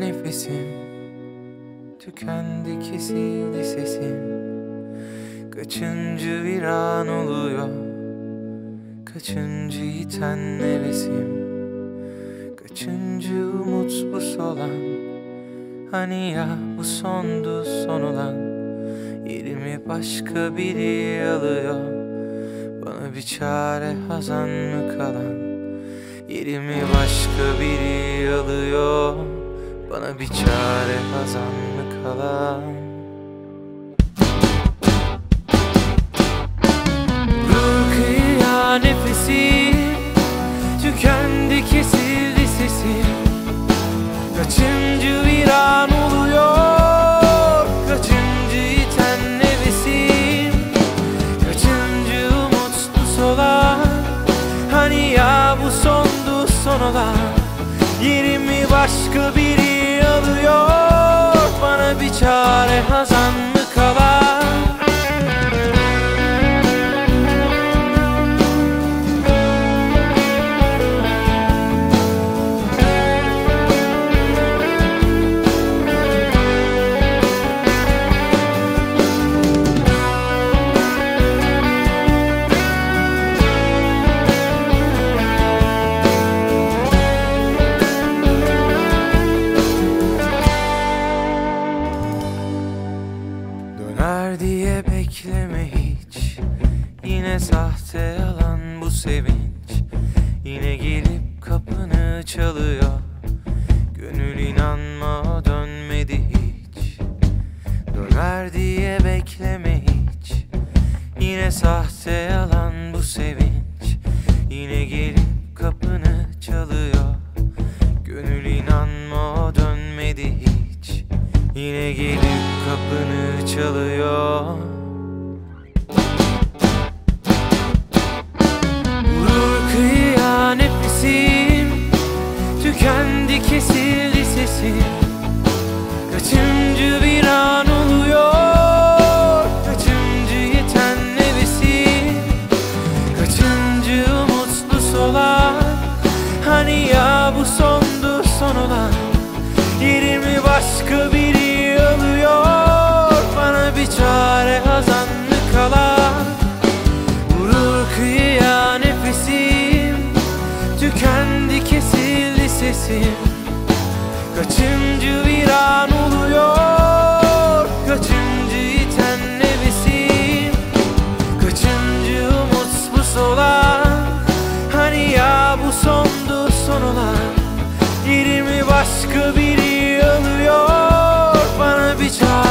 nefesim Tükendi kesildi sesim. Kaçıncı viran oluyor? Kaçıncı iten nefesim? Kaçıncı umut bu solan? Hani ya bu sondu son olan? Yerimi başka biri alıyor. Bana bir çare hazan mı kalan Yerimi başka biri alıyor. Bana bir çare hazan mı kalan? Nefesi Tükendi kesildi sesim Kaçıncı sondu son olan Yerimi başka biri alıyor. Bana bir çare hazan Döner diye bekleme hiç. Yine sahte yalan bu sevinç. Yine gelip kapını çalıyor. Gönül inanma dönmedi hiç. Döner diye bekleme hiç. Yine sahte yalan bu sevinç. Yine gelip çalıyor. Vurur kıyıya nefesim Tükendi kesildi sesim. Kaçıncı bir an oluyor? Kaçıncı yeten nefesim? Kaçıncı umutsuz olan Hani ya bu sondu son olan? Yerimi başka biri alıyor çare hazan mı kalan Vurur kıyıya nefesim Tükendi kesildi sesim. Kaçıncı viran oluyor? Kaçıncı iten nefesim? Kaçıncı umutsuz olan Hani ya bu sondu son olan? Yerimi başka biri alıyor Bana bir çare